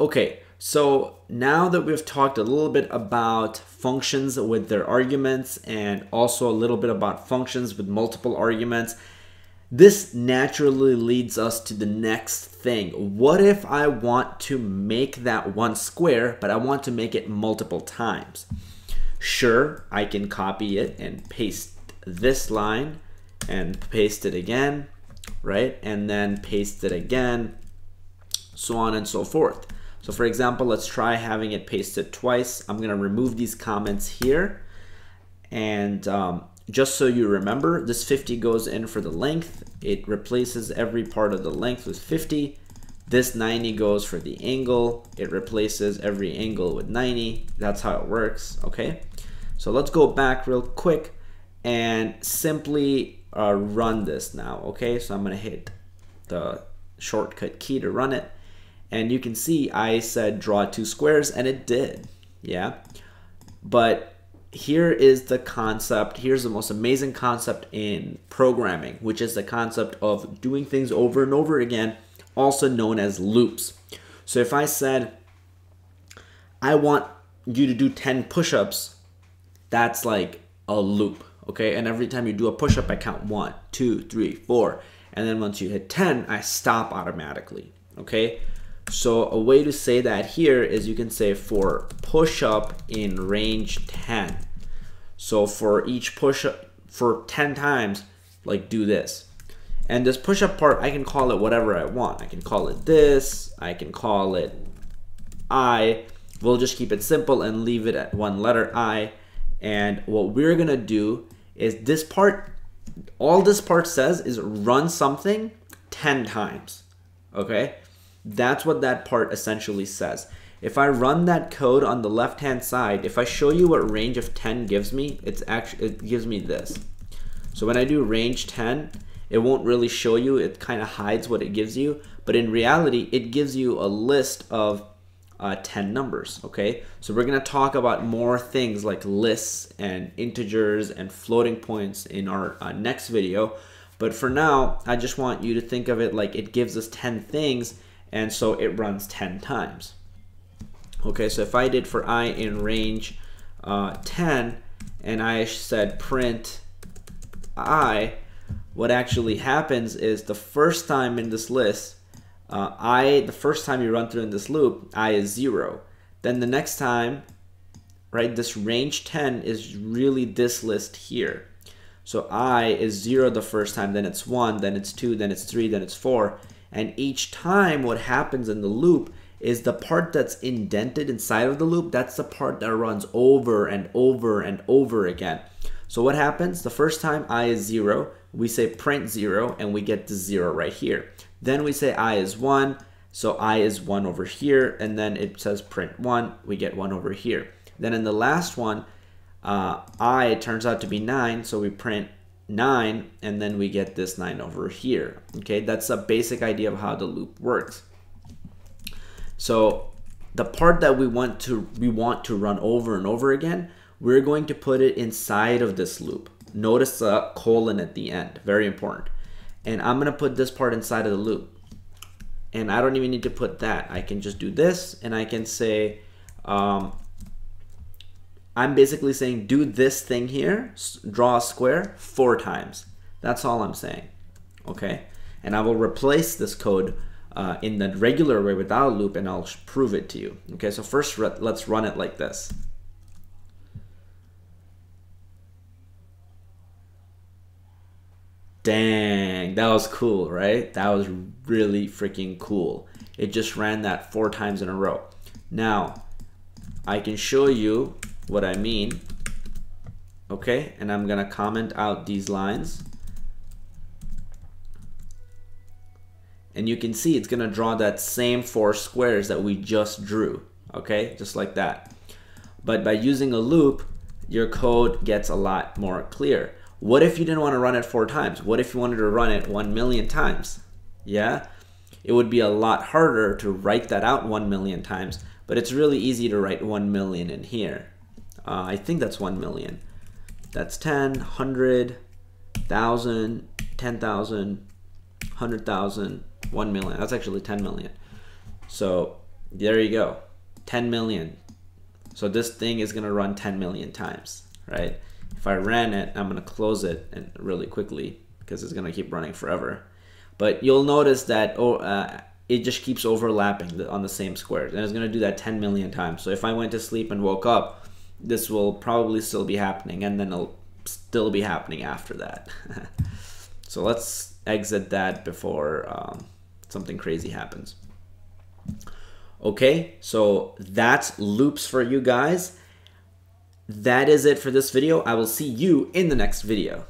Okay, so now that we've talked a little bit about functions with their arguments and also a little bit about functions with multiple arguments, this naturally leads us to the next thing. What if I want to make that one square, but I want to make it multiple times? Sure, I can copy it and paste this line and paste it again, right? And then paste it again, so on and so forth. So for example, let's try having it pasted twice. I'm gonna remove these comments here and um, just so you remember, this 50 goes in for the length. It replaces every part of the length with 50. This 90 goes for the angle. It replaces every angle with 90. That's how it works, okay? So let's go back real quick and simply uh, run this now, okay? So I'm gonna hit the shortcut key to run it. And you can see I said draw two squares and it did, yeah? But here is the concept, here's the most amazing concept in programming, which is the concept of doing things over and over again, also known as loops. So if I said, I want you to do 10 push-ups, that's like a loop, okay? And every time you do a push-up, I count one, two, three, four. And then once you hit 10, I stop automatically, okay? So a way to say that here is you can say for push up in range 10. So for each push up for 10 times, like do this. And this push up part, I can call it whatever I want. I can call it this, I can call it I. We'll just keep it simple and leave it at one letter I. And what we're gonna do is this part, all this part says is run something 10 times, okay? That's what that part essentially says. If I run that code on the left hand side, if I show you what range of 10 gives me, it's actually it gives me this. So when I do range 10, it won't really show you, it kind of hides what it gives you, but in reality, it gives you a list of uh, 10 numbers, okay? So we're gonna talk about more things like lists and integers and floating points in our uh, next video. But for now, I just want you to think of it like it gives us 10 things and so it runs 10 times. Okay, so if I did for i in range uh, 10 and I said print i, what actually happens is the first time in this list, uh, i, the first time you run through in this loop, i is 0. Then the next time, right, this range 10 is really this list here. So i is 0 the first time, then it's 1, then it's 2, then it's 3, then it's 4. And each time what happens in the loop is the part that's indented inside of the loop, that's the part that runs over and over and over again. So what happens? The first time i is 0, we say print 0 and we get the 0 right here. Then we say i is 1, so i is 1 over here and then it says print 1, we get 1 over here. Then in the last one, uh, i turns out to be 9, so we print 9 and then we get this 9 over here okay? That's a basic idea of how the loop works. So the part that we want to we want to run over and over again we're going to put it inside of this loop. Notice the colon at the end very important. And I'm gonna put this part inside of the loop. And I don't even need to put that. I can just do this and I can say um, I'm basically saying do this thing here, draw a square four times. That's all I'm saying, okay? And I will replace this code uh, in the regular way without a loop and I'll prove it to you. Okay, so first let's run it like this. Dang, that was cool, right? That was really freaking cool. It just ran that four times in a row. Now, I can show you what I mean. Okay, and I'm gonna comment out these lines. And you can see it's gonna draw that same four squares that we just drew. Okay, just like that. But by using a loop, your code gets a lot more clear. What if you didn't want to run it four times? What if you wanted to run it one million times? Yeah, it would be a lot harder to write that out one million times, but it's really easy to write one million in here. Uh, I think that's 1 million. That's 10, 100, 1,000, 10,000, 100,000, 1 million. That's actually 10 million. So there you go 10 million so this thing is going to run 10 million times right if I ran it I'm going to close it and really quickly because it's going to keep running forever but you'll notice that oh, uh, it just keeps overlapping on the same squares and it's going to do that 10 million times so if I went to sleep and woke up this will probably still be happening and then it'll still be happening after that so let's exit that before um, something crazy happens Okay, so that's loops for you guys. That is it for this video. I will see you in the next video.